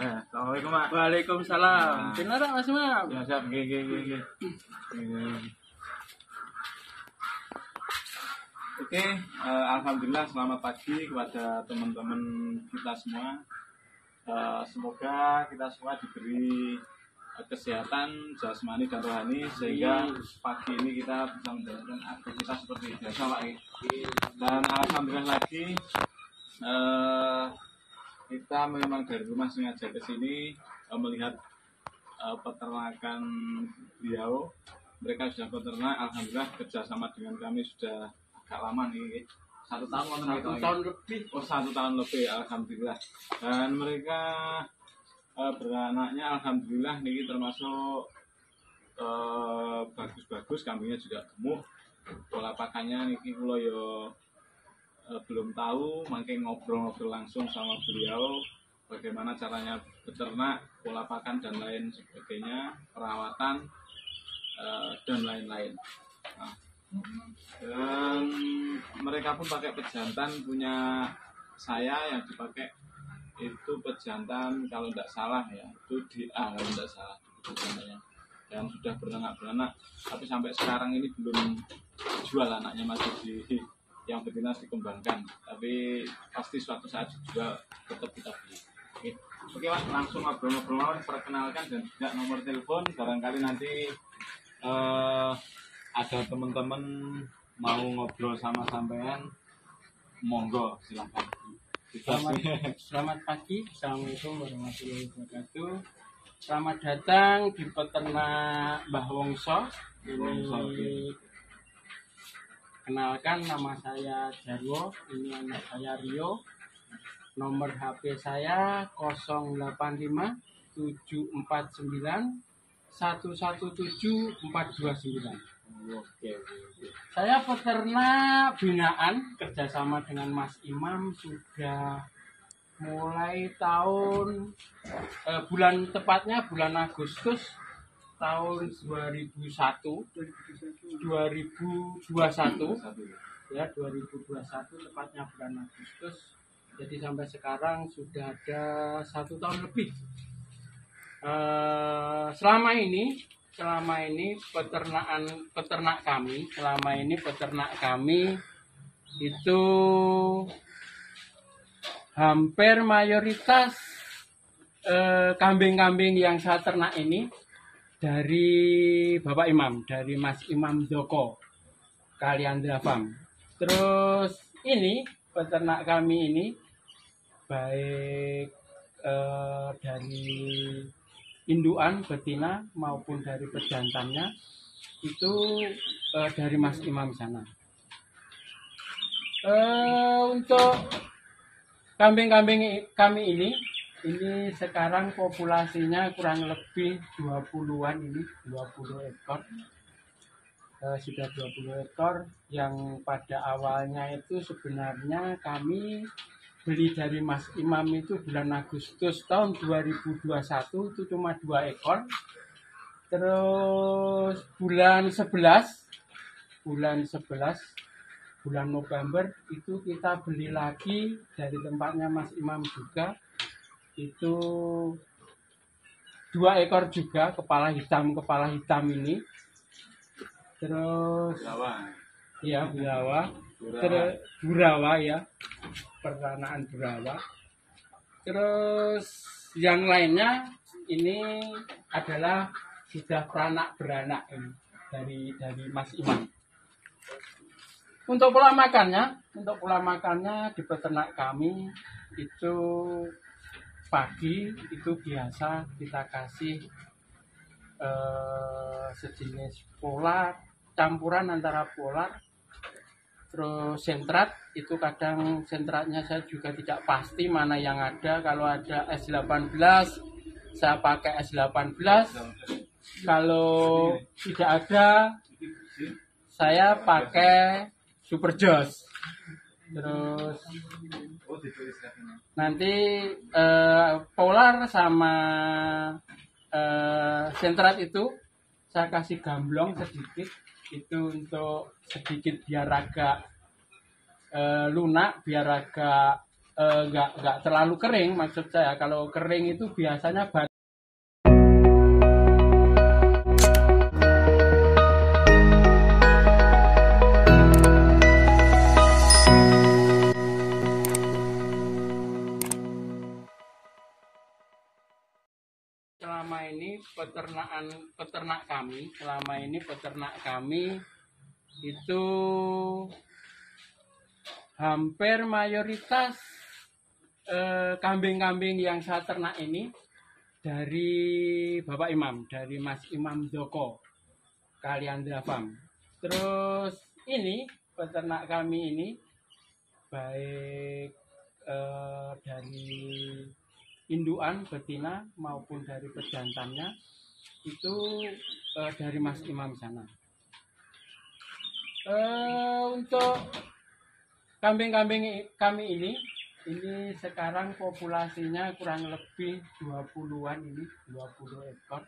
Assalamualaikum, Mak. Waalaikumsalam. Benar Mas Imam? Ya, siap. Nggih, nggih, nggih. Oke, eh, alhamdulillah selamat pagi kepada teman-teman kita semua. Eh, semoga kita semua diberi eh, kesehatan jasmani dan rohani sehingga pagi ini kita bisa menjalankan aktivitas seperti biasa Pak. Dan alhamdulillah lagi eh, kita memang dari rumah sengaja ke sini eh, melihat eh, peternakan beliau. Mereka sudah peternak, alhamdulillah kerjasama dengan kami sudah agak lama nih. Satu tahun Satu gitu, tahun lebih. Oh satu tahun lebih alhamdulillah dan mereka eh, beranaknya alhamdulillah nih termasuk bagus-bagus kambingnya juga gemuk pola pakannya niki kula yo eh, belum tahu makin ngobrol-ngobrol langsung sama beliau bagaimana caranya beternak pola pakan dan lain sebagainya perawatan eh, dan lain-lain. Nah, dan mereka pun pakai pejantan punya saya yang dipakai itu pejantan kalau tidak salah ya itu di A kalau tidak salah pejantannya. Dan sudah beranak beranak tapi sampai sekarang ini belum jual anaknya masih di yang betina dikembangkan tapi pasti suatu saat dijual tetap kita beli oke oke mas langsung ngobrol-ngobrol perkenalkan dan juga nomor telepon barangkali nanti eh, ada teman-teman mau ngobrol sama sampean monggo silahkan Selamat, selamat pagi. Assalamualaikum warahmatullahi wabarakatuh. Selamat datang di peternak Mbah Wongso. Ini kenalkan nama saya Jarwo. Ini anak saya Rio. Nomor HP saya 085 749 117 429. oke Saya peternak binaan kerjasama dengan Mas Imam sudah mulai tahun eh, bulan tepatnya bulan Agustus tahun 2001 2021 satu ya 2021 tepatnya bulan Agustus. Jadi sampai sekarang sudah ada satu tahun lebih. Eh, selama ini selama ini peternakan peternak kami selama ini peternak kami itu hampir mayoritas eh, kambing-kambing yang saya ternak ini dari Bapak Imam dari Mas Imam Joko kalian Farm terus ini peternak kami ini baik eh, dari induan betina maupun dari pejantannya itu eh, dari Mas Imam sana. Eh, untuk kambing-kambing kami ini ini sekarang populasinya kurang lebih 20-an ini 20 ekor. Eh, sudah 20 ekor yang pada awalnya itu sebenarnya kami beli dari Mas Imam itu bulan Agustus tahun 2021 itu cuma dua ekor. Terus bulan 11 bulan 11 bulan November itu kita beli lagi dari tempatnya Mas Imam juga itu dua ekor juga kepala hitam kepala hitam ini. Terus Jawa ya Burawa Burawa. terus Burawa ya. Peranaan Burawa. Terus yang lainnya ini adalah sudah beranak beranak ini dari dari Mas Imam. Untuk pola makannya untuk pola makannya di peternak kami itu pagi itu biasa kita kasih eh, sejenis polar campuran antara polar terus sentrat. Itu kadang sentratnya saya juga tidak pasti mana yang ada. Kalau ada S18 saya pakai S18 kalau tidak ada saya pakai Super Joss. Terus nanti eh, polar sama eh, sentrat itu saya kasih gamblong sedikit. Itu untuk sedikit biar agak eh, lunak biar agak nggak nggak terlalu kering maksud saya. Kalau kering itu biasanya peternakan peternak kami selama ini peternak kami itu hampir mayoritas eh, kambing-kambing yang saya ternak ini dari Bapak Imam, dari Mas Imam Joko Kaliandra Farm. Terus ini peternak kami ini baik eh, dari induan betina maupun dari pejantannya itu eh, dari Mas Imam sana. Eh, untuk kambing-kambing kami ini ini sekarang populasinya kurang lebih 20-an ini 20 ekor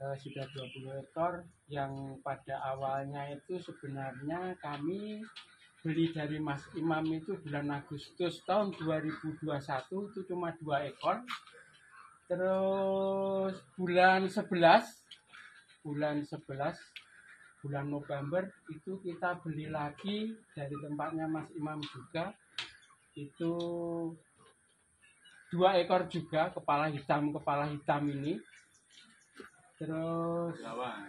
Eh, sudah 20 ekor yang pada awalnya itu sebenarnya kami beli dari Mas Imam itu bulan Agustus tahun 2021 itu cuma dua ekor. Terus bulan 11 bulan 11 bulan November itu kita beli lagi dari tempatnya Mas Imam juga. Itu dua ekor juga kepala hitam kepala hitam ini. Terus Jawa.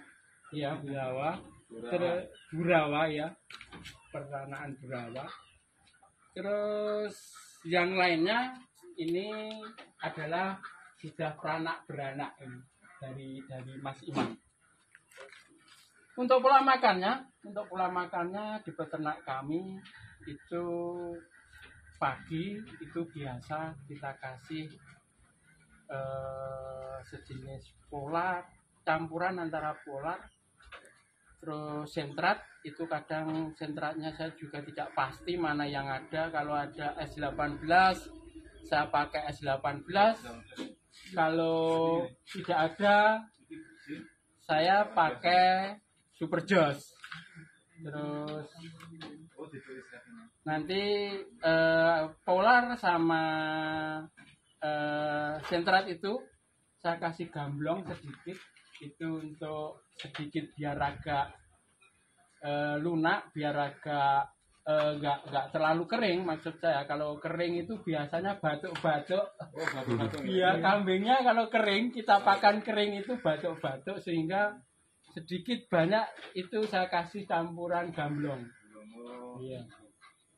ya Burawa Burawa. terus Burawa ya peranaan Burawa terus yang lainnya ini adalah sudah beranak beranak ini dari dari Mas Imam. Untuk pola makannya untuk pola makannya di peternak kami itu pagi itu biasa kita kasih eh, sejenis polar campuran antara polar terus sentrat itu kadang sentratnya saya juga tidak pasti mana yang ada. Kalau ada S18 saya pakai S18 kalau tidak ada saya pakai Super Joss. Terus nanti eh, polar sama eh, sentrat itu saya kasih gamblong sedikit. Itu untuk sedikit biar agak eh, lunak biar agak eh, nggak nggak terlalu kering maksud saya kalau kering itu biasanya batuk-batuk Oh, batu-batu. Iya, kambingnya kalau kering kita pakan kering itu batuk-batuk sehingga sedikit banyak itu saya kasih campuran gamblong. Iya,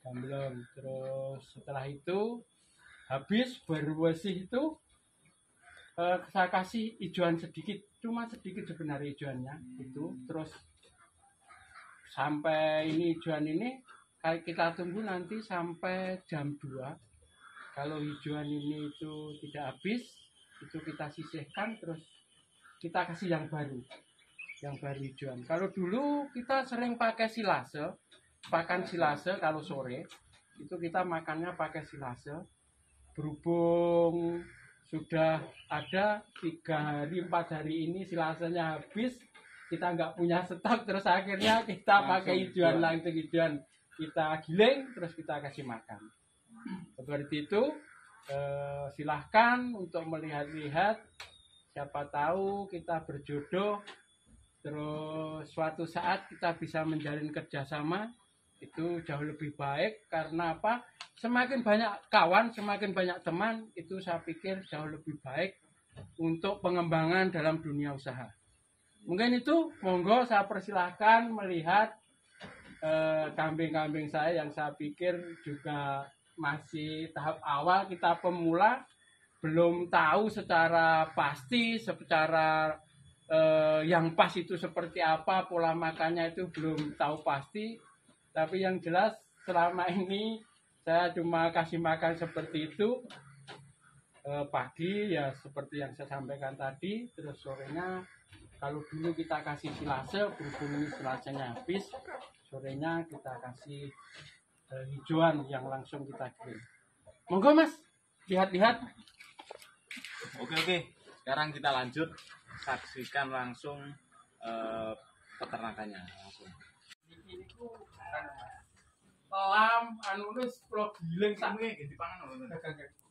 gamblong. Terus setelah itu habis berbersih itu eh, saya kasih hijauan sedikit, cuma sedikit sebenarnya hijauannya itu. Terus sampai ini hijauan ini kita tunggu nanti sampai jam 2 kalau hijauan ini itu tidak habis itu kita sisihkan terus kita kasih yang baru yang baru hijauan kalau dulu kita sering pakai silase pakan silase kalau sore itu kita makannya pakai silase. Berhubung sudah ada tiga hari empat hari ini silasenya habis kita nggak punya stok terus akhirnya kita Langsung pakai hijauan hijauan. langsung hijauan kita giling terus kita kasih makan. Seperti itu eh, silahkan untuk melihat-lihat. Siapa tahu kita berjodoh terus suatu saat kita bisa menjalin kerjasama. Itu jauh lebih baik karena apa? Semakin banyak kawan semakin banyak teman itu saya pikir jauh lebih baik untuk pengembangan dalam dunia usaha mungkin itu monggo saya persilahkan melihat eh, kambing-kambing saya yang saya pikir juga masih tahap awal kita pemula belum tahu secara pasti secara eh, yang pas itu seperti apa pola makannya itu belum tahu pasti. Tapi yang jelas selama ini saya cuma kasih makan seperti itu. Eh, pagi ya seperti yang saya sampaikan tadi terus sorenya kalau dulu kita kasih silase berhubung ini silasenya habis sorenya kita kasih eh, hijauan yang langsung kita kirim. Monggo mas. Lihat-lihat. Oke oke, sekarang kita lanjut. Saksikan langsung eh, peternakannya. Langsung. lam anu wis kula giling sak. iki dipangan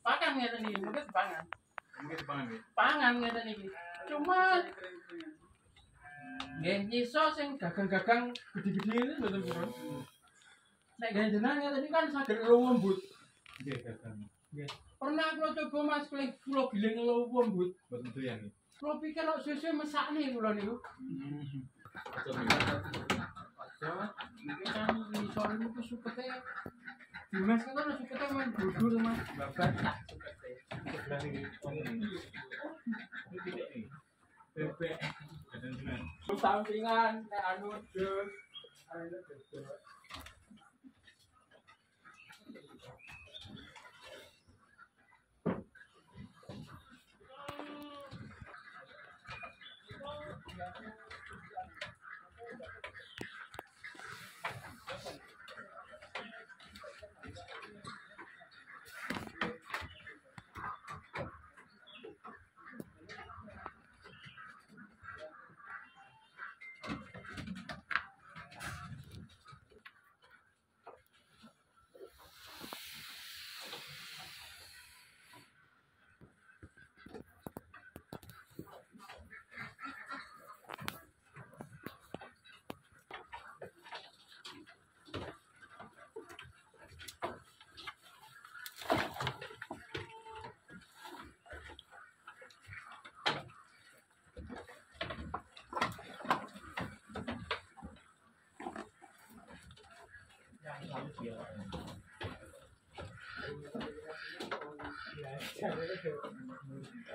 pangan ngeten iki mungkin pangan Mungkin dipangan iki. pangan ngeten iki. Cuma nggih nyiso sing gagang-gagang gede-gede ini mboten purun nek ganjenan ngeten iki kan saged lembut Nggih, gagang. nggih pernah kula coba mas kula kula giling lembut Buat doyan iki. kula pikir kok susu mesakne kula niku Coba. Jawa, mungkin kan nyiso niku supete Dimas kan kan supete main dudul mas babat tak supete Sebelah iki. Sampingan nek anu dus anu 别玩了，我我我我我我我起来，起来的时候，嗯，知道。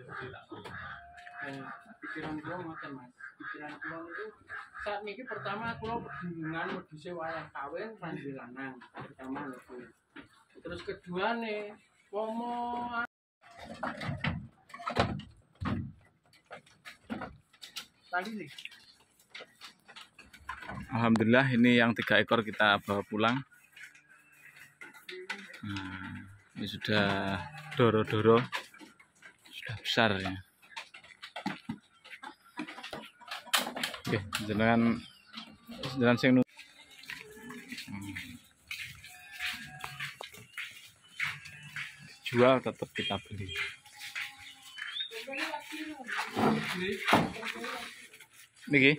Itu tidak. Eh, pikiran kula ngoten Mas. Pikiran kula itu saat niki pertama kula bingungan wedhuse wayah kawin ranjil lanang. Pertama niku. Terus kedua nih, nih. Alhamdulillah ini yang tiga ekor kita bawa pulang. Nah, ini sudah doro-doro, sudah besar ya. Oke, jenengan jenengan sing jual tetap kita beli. Niki.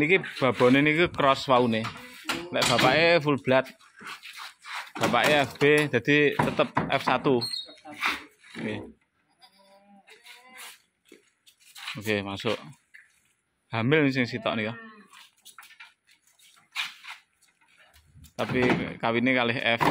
Niki babone niki cross waune. Nek bapake full blood. Bapake FB jadi tetep F1. Oke. Oke, masuk. Hamil sing sitok nika. Tapi kawinnya kali F.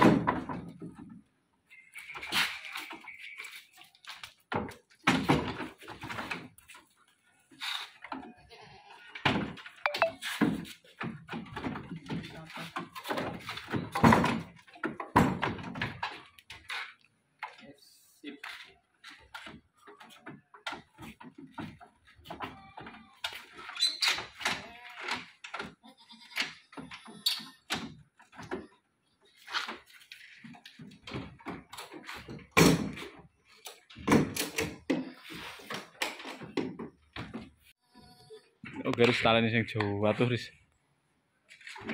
Oh, garis talane sing Jawa tuh, Ris.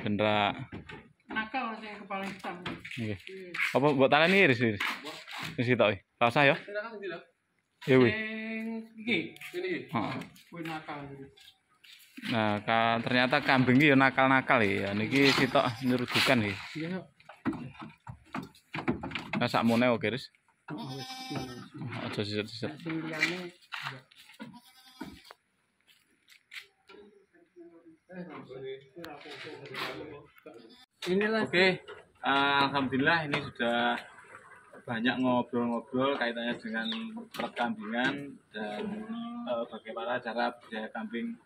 Ben ra Nakal sing kepala hitam. nggih. Iya. Apa mbok talani Ris? Ris? Wis sitok. Ya. Silakan ndi lho. Ya wih. Sing iki, ini iki. Heeh. Kuwi nakal iki. Nah, ka, ternyata kambing iki ya nakal-nakal ya. Niki sitok nyerudhukan iki. Iya. Nah, sakmene oke. Oh, wis. Aja siset-siset. Sing liyane iya. Oke, alhamdulillah ini sudah banyak ngobrol-ngobrol kaitannya dengan perkambingan dan eh, bagaimana cara budidaya kambing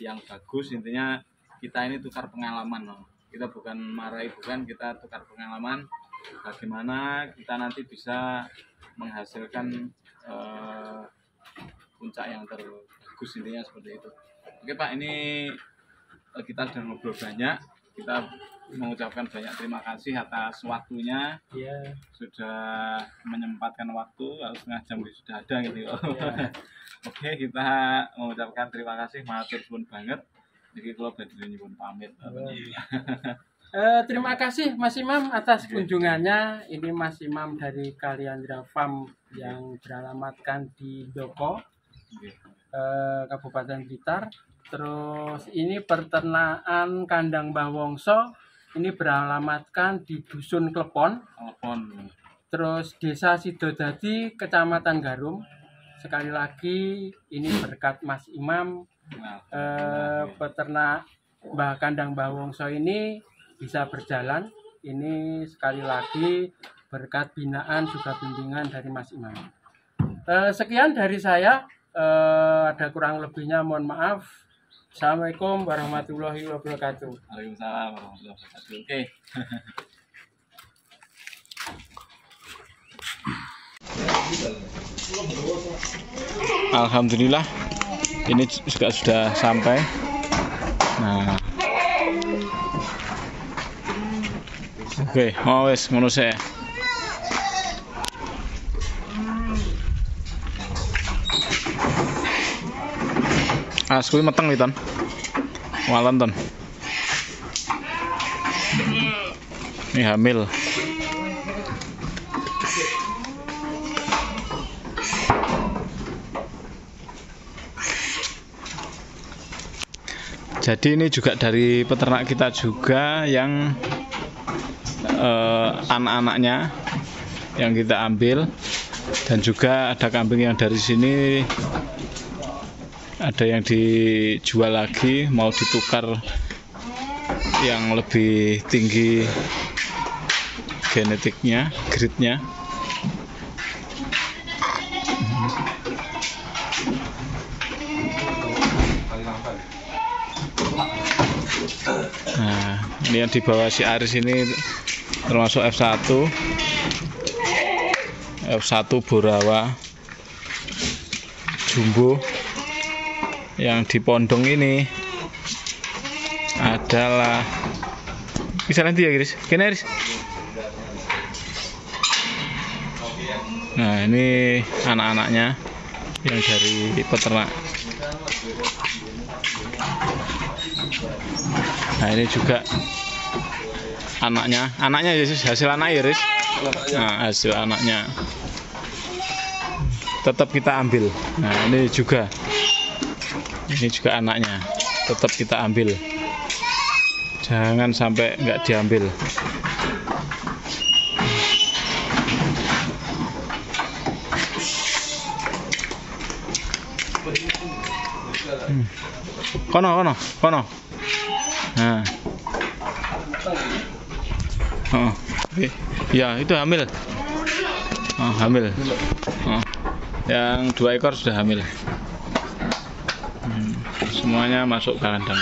yang bagus. Intinya kita ini tukar pengalaman, loh. kita bukan marahi bukan, kita tukar pengalaman bagaimana kita nanti bisa menghasilkan eh, puncak yang terbagus intinya seperti itu. Oke Pak, ini kita sudah ngobrol banyak. Kita mengucapkan banyak terima kasih atas waktunya Iya. sudah menyempatkan waktu harus setengah jam sudah ada gitu. Iya. Oke kita mengucapkan terima kasih matur suwun banget jadi kalau badhe nyuwun pamit Eh, terima kasih Mas Imam atas kunjungannya. Ini Mas Imam dari Kaliandra Farm yang beralamatkan di Doko, eh, Kabupaten Blitar. Terus ini peternakan kandang Mbah Wongso. Ini beralamatkan di Dusun Klepon, telepon terus Desa Sidodadi, Kecamatan Garum. Sekali lagi ini berkat Mas Imam nah, eh, peternak Mbah Kandang Mbah Wongso ini bisa berjalan. Ini sekali lagi berkat binaan juga bimbingan dari Mas Imam. Eh, sekian dari saya. Eh, ada kurang lebihnya mohon maaf. Assalamualaikum warahmatullahi wabarakatuh. Waalaikumsalam warahmatullahi wabarakatuh oke Alhamdulillah ini juga sudah sampai. Nah. Oke, mau wes ngono sih. Ah, kuwi meteng wi, Ton. Walon, Ton. Ini hamil. Jadi ini juga dari peternak kita juga yang eh, anak-anaknya yang kita ambil dan juga ada kambing yang dari sini ada yang dijual lagi mau ditukar yang lebih tinggi genetiknya, gridnya. Nah, ini yang dibawa si Aris ini termasuk F1 F1 Borawa Jumbo yang di pondong ini adalah bisa nanti ya Iris? Kena Iris? Nah ini anak-anaknya yang dari peternak. Nah ini juga anaknya. Anaknya Yesus. Hasil anak Iris? Nah hasil anaknya. Tetap kita ambil. Nah ini juga ini juga anaknya. Tetap kita ambil. Jangan sampai nggak diambil. Hmm. kono kono kono. Nah. Oh, ya itu hamil. Oh, hamil. Oh. yang dua ekor sudah hamil semuanya masuk kandang